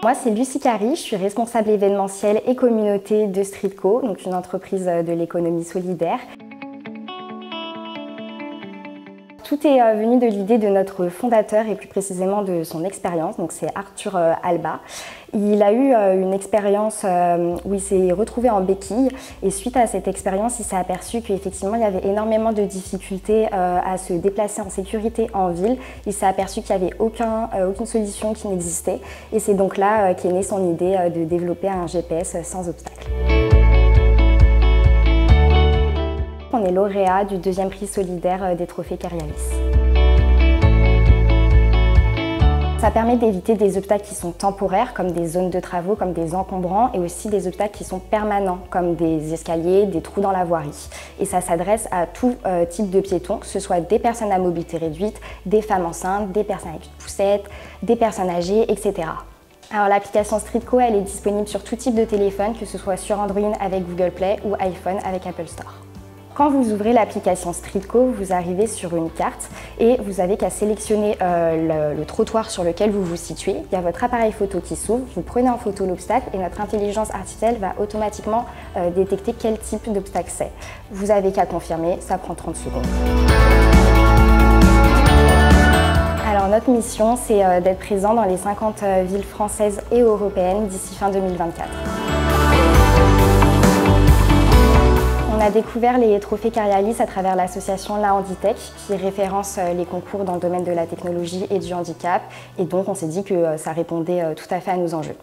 Moi, c'est Lucie Carry, je suis responsable événementiel et communauté de Streetco, une entreprise de l'économie solidaire. Tout est euh, venu de l'idée de notre fondateur et plus précisément de son expérience, donc c'est Arthur euh, Alba. Il a eu euh, une expérience où il s'est retrouvé en béquille et suite à cette expérience, il s'est aperçu qu'effectivement il y avait énormément de difficultés à se déplacer en sécurité en ville. Il s'est aperçu qu'il n'y avait aucun, aucune solution qui n'existait et c'est donc là qu'est née son idée de développer un GPS sans obstacle. On est lauréat du deuxième prix solidaire euh, des trophées Carialis. Ça permet d'éviter des obstacles qui sont temporaires, comme des zones de travaux, comme des encombrants, et aussi des obstacles qui sont permanents, comme des escaliers, des trous dans la voirie. Et ça s'adresse à tout euh, type de piétons, que ce soit des personnes à mobilité réduite, des femmes enceintes, des personnes avec une poussette, des personnes âgées, etc. Alors l'application Streetco, elle est disponible sur tout type de téléphone, que ce soit sur Android avec Google Play ou iPhone avec Apple Store. Quand vous ouvrez l'application Streetco, vous arrivez sur une carte et vous avez qu'à sélectionner euh, le, trottoir sur lequel vous vous situez. Il y a votre appareil photo qui s'ouvre, vous prenez en photo l'obstacle et notre intelligence artificielle va automatiquement euh, détecter quel type d'obstacle c'est. Vous avez qu'à confirmer, ça prend 30 secondes. Alors notre mission, c'est euh, d'être présent dans les 50 villes françaises et européennes d'ici fin 2024. A découvert les trophées Carialis à travers l'association La Handitech qui référence euh, les concours dans le domaine de la technologie et du handicap et donc on s'est dit que euh, ça répondait euh, tout à fait à nos enjeux.